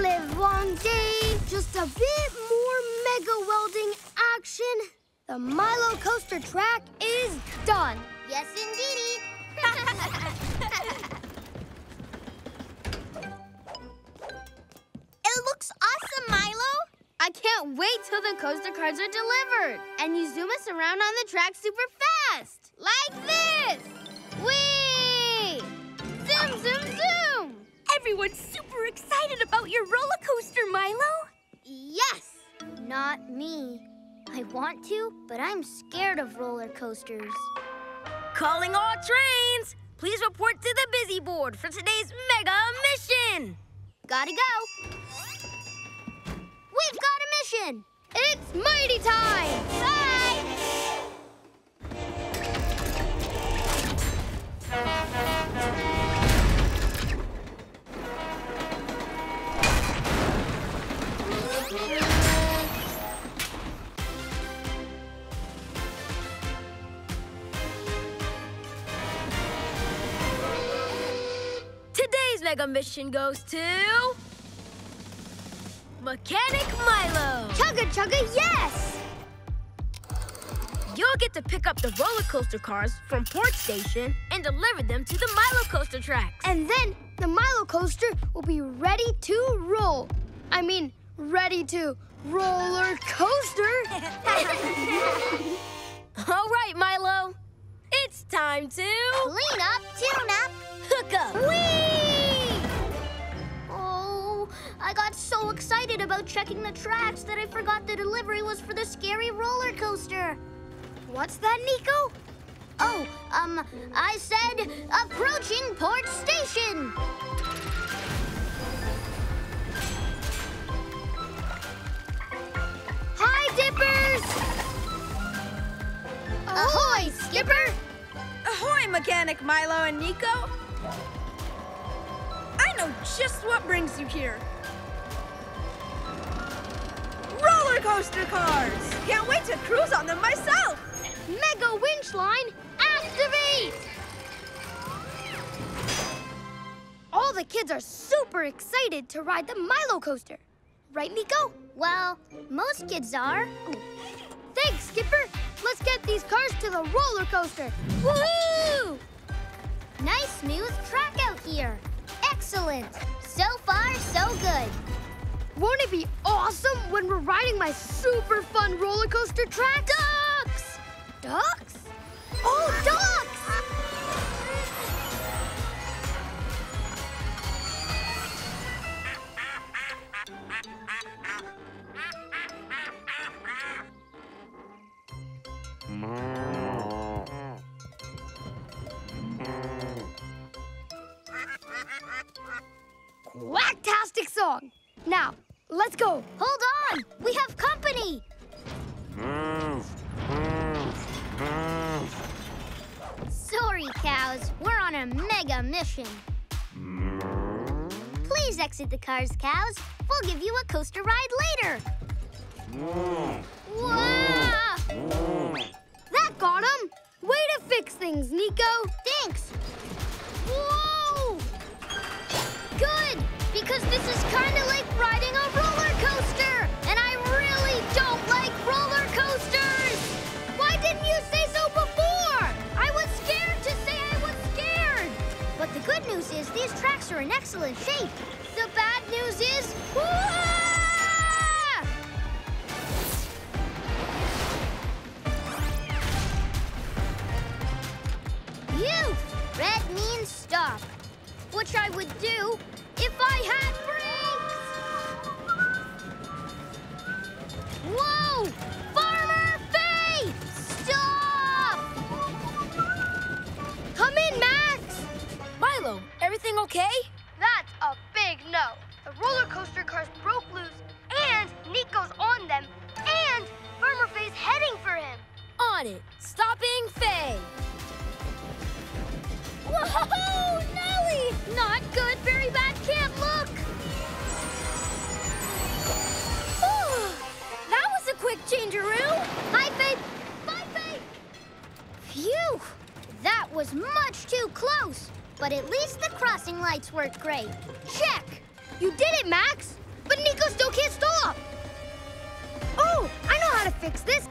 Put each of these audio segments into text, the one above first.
live long day. Just a bit more mega welding action. The Milo coaster track is done. Yes, indeedy. it looks awesome, Milo. I can't wait till the coaster cars are delivered and you zoom us around on the track super fast. Like this. Everyone's super excited about your roller coaster, Milo. Yes. Not me. I want to, but I'm scared of roller coasters. Calling all trains. Please report to the busy board for today's mega mission. Gotta go. We've got a mission. It's mighty time. Bye. Today's mega mission goes to Mechanic Milo. Chugga chugga, yes! You'll get to pick up the roller coaster cars from Port Station and deliver them to the Milo coaster tracks. And then the Milo coaster will be ready to roll. I mean, ready to roller coaster. All right, Milo. It's time to Clean up, tune up. hook up. Whee! Oh, I got so excited about checking the tracks that I forgot the delivery was for the scary roller coaster. What's that, Nico? Oh, um, I said approaching Port Station. Ahoy, Skipper! Ahoy, Mechanic Milo and Nico! I know just what brings you here. Roller coaster cars! Can't wait to cruise on them myself! Mega winch line, activate! All the kids are super excited to ride the Milo coaster. Right, Nico? Well, most kids are. Thanks, Skipper. Let's get these cars to the roller coaster. Woohoo! Nice smooth track out here. Excellent. So far, so good. Won't it be awesome when we're riding my super fun roller coaster track? Ducks! Ducks? Song. Now, let's go. Hold on! We have company! Sorry, cows. We're on a mega mission. Please exit the cars, cows. We'll give you a coaster ride later. Wow! That got him. Way to fix things, Nico. Are in excellent shape. The bad news is! Youth! Red means stop. Which I would do if I had brakes! Whoa! But at least the crossing lights worked great. Check! You did it, Max. But Nico still can't stop! Oh, I know how to fix this.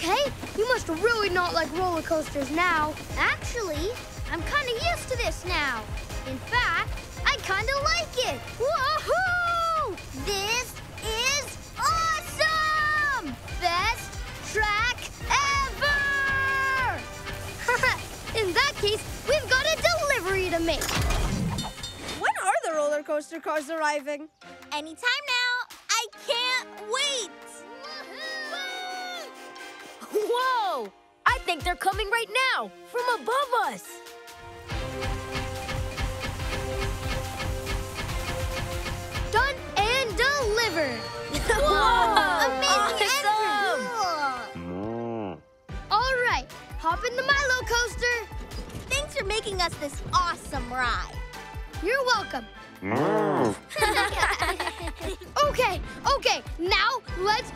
Okay? You must really not like roller coasters now. Actually, I'm kind of used to this now. In fact, I kind of like it. Woohoo! This is awesome! Best track ever! In that case, we've got a delivery to make. When are the roller coaster cars arriving? Anytime now. Think they're coming right now, from above us. Done and delivered. Whoa! Amazing Awesome! All right, hop in the Milo coaster. Thanks for making us this awesome ride. You're welcome. okay, okay, now let's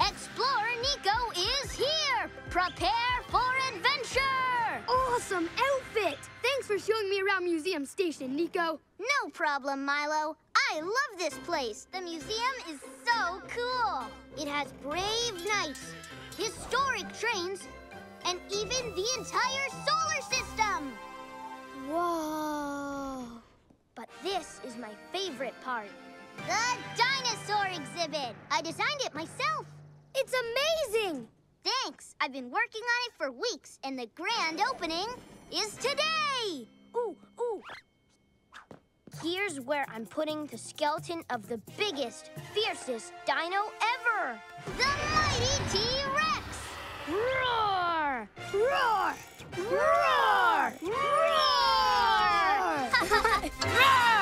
Explorer Nico is here! Prepare for adventure! Awesome outfit! Thanks for showing me around Museum Station, Nico. No problem, Milo. I love this place. The museum is so cool. It has brave knights, historic trains, and even the entire solar system. Whoa. But this is my favorite part. The dinosaur exhibit. I designed it myself. It's amazing. Thanks. I've been working on it for weeks, and the grand opening is today. Ooh, ooh. Here's where I'm putting the skeleton of the biggest, fiercest dino ever. The mighty T-Rex. Roar! Roar! Roar! Roar! Roar!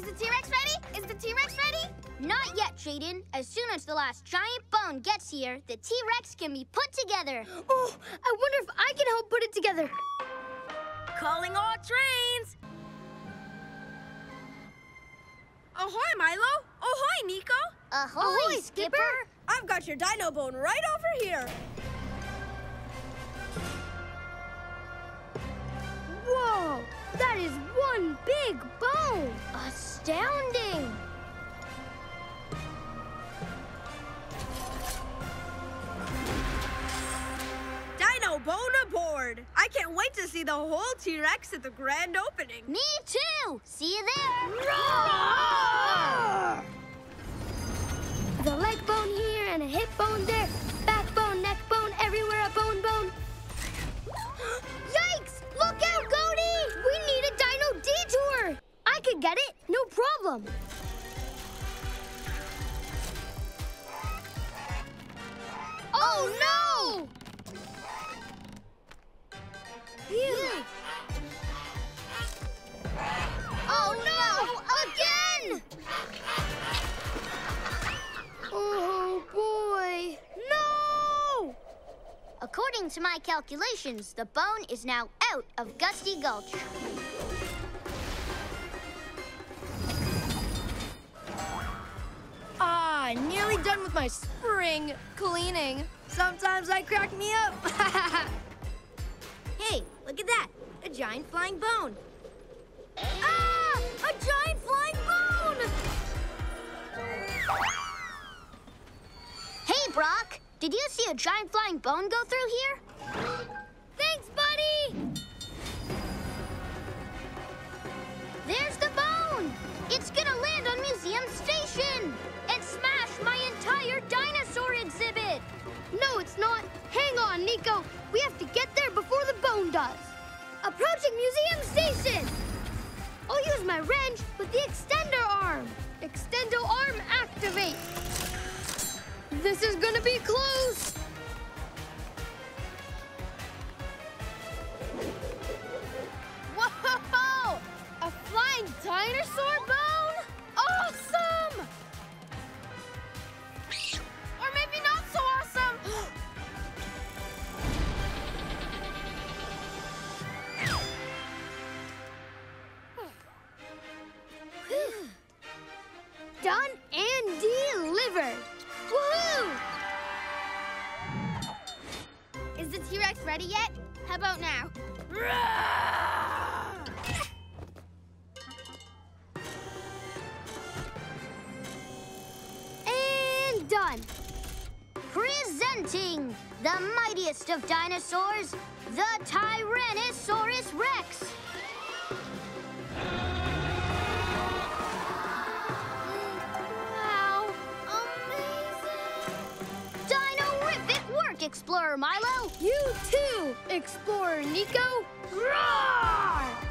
Is the T-Rex ready? Is the T-Rex ready? Not yet, Jaden. As soon as the last giant bone gets here, the T-Rex can be put together. Oh, I wonder if I can help put it together. Calling all trains! Ahoy, Milo! Ahoy, Nico! Ahoy, Ahoy, Skipper. I've got your dino bone right over here. Whoa! That is one big bone! Astounding! Dino bone aboard. I can't wait to see the whole T-Rex at the grand opening. Me too! See you there! The leg bone here and a hip bone get it, no problem. Oh no! Phew. Oh no! Again! Oh boy! No! According to my calculations, the bone is now out of Gusty Gulch. Ah, nearly done with my spring cleaning. Sometimes I crack me up. hey, look at that. A giant flying bone. Ah! A giant flying bone! Hey, Brock! Did you see a giant flying bone go through here? it's not. Hang on, Nico. We have to get there before the bone does. Approaching museum station. I'll use my wrench with the extender arm. Extendo arm activate. This is gonna be close. Whoa! A flying dinosaur bone? Is the T-Rex ready yet? How about now? And done! Presenting the mightiest of dinosaurs, the Tyrannosaurus Rex! Explorer Milo! You too, Explorer Nico! Roar!